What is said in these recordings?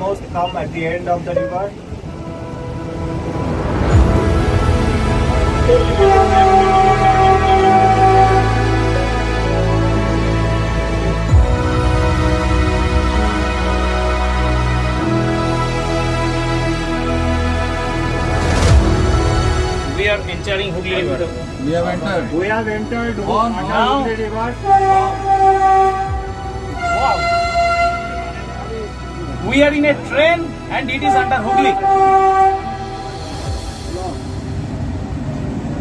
come at the end of the river. We are entering Hooghly River. We have entered. We have entered On under now. the river. We are in a train and it is under Hooghly.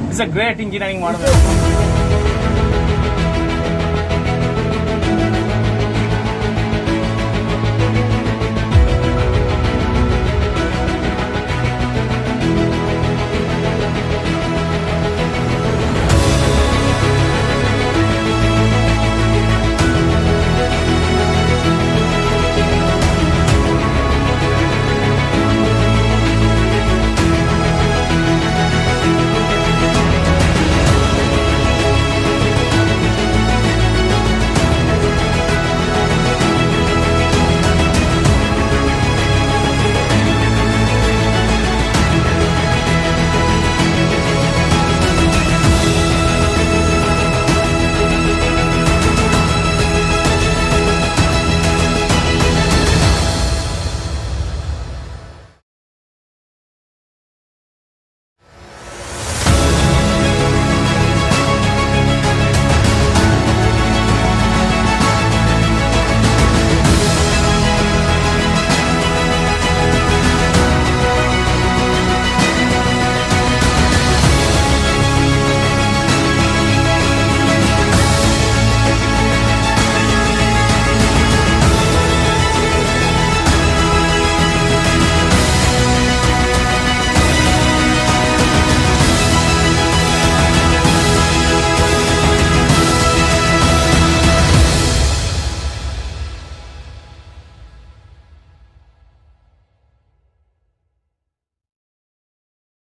It's a great engineering model.